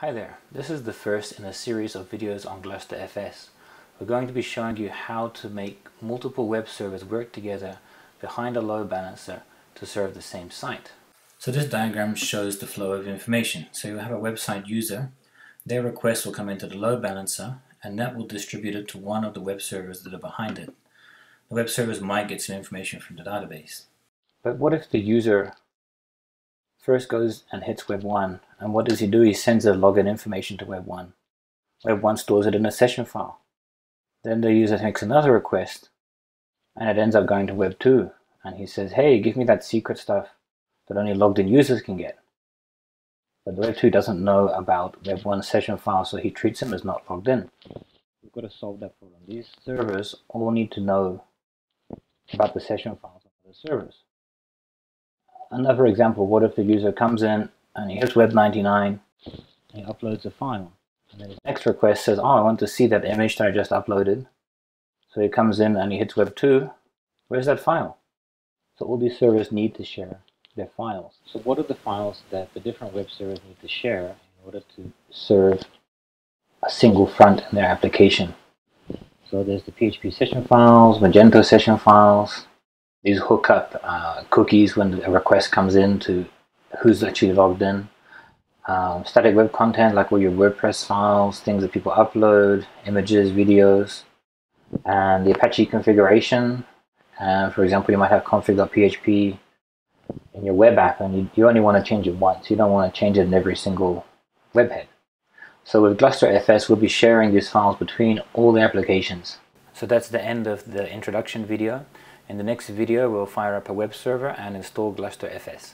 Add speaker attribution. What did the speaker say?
Speaker 1: Hi there, this is the first in a series of videos on GlusterFS. We're going to be showing you how to make multiple web servers work together behind a load balancer to serve the same site. So this diagram shows the flow of information. So you have a website user, their request will come into the load balancer and that will distribute it to one of the web servers that are behind it. The web servers might get some information from the database. But what if the user first goes and hits Web 1 and what does he do? He sends the login information to Web 1. Web 1 stores it in a session file. Then the user makes another request and it ends up going to Web 2 and he says, hey, give me that secret stuff that only logged in users can get. But Web 2 doesn't know about Web 1 session file, so he treats him as not logged in. We've got to solve that problem. These servers all need to know about the session files of other servers. Another example, what if the user comes in and he hits Web 99, he uploads a file. And then his next request says, oh, I want to see that image that I just uploaded. So he comes in and he hits Web 2. Where's that file? So all these servers need to share their files. So what are the files that the different web servers need to share in order to serve a single front in their application? So there's the PHP session files, Magento session files. These hook up uh, cookies when a request comes in to who's actually logged in. Um, static web content like all your WordPress files, things that people upload, images, videos, and the Apache configuration. Uh, for example, you might have config.php in your web app and you, you only want to change it once. You don't want to change it in every single webhead. So with GlusterFS, we'll be sharing these files between all the applications. So that's the end of the introduction video. In the next video, we'll fire up a web server and install GlusterFS.